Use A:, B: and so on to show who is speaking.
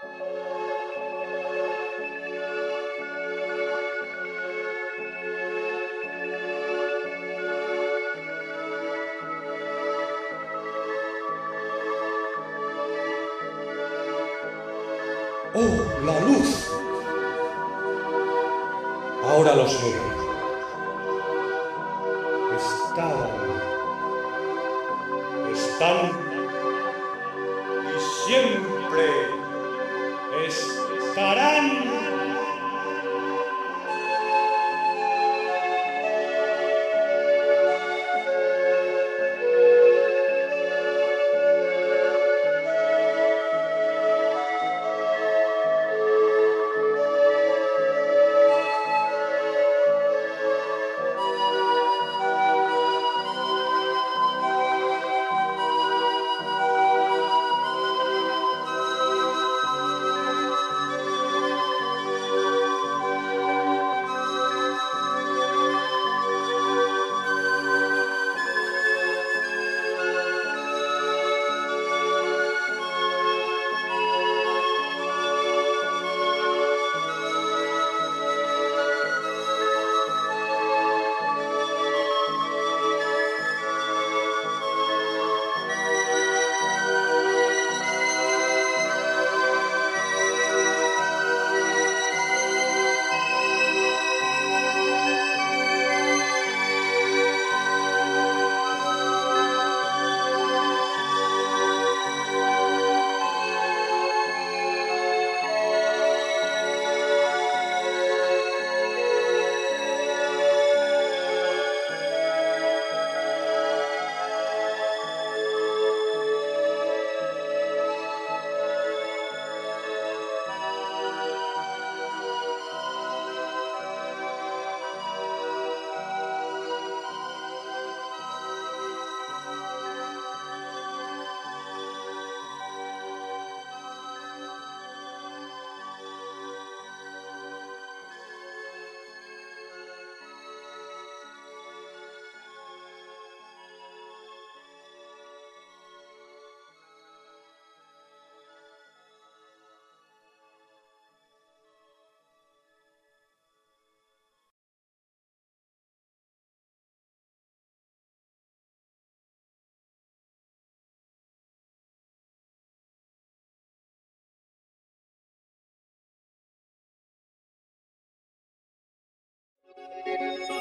A: ¡Oh, la luz! Ahora lo sé. Estaban. Están. Aran Música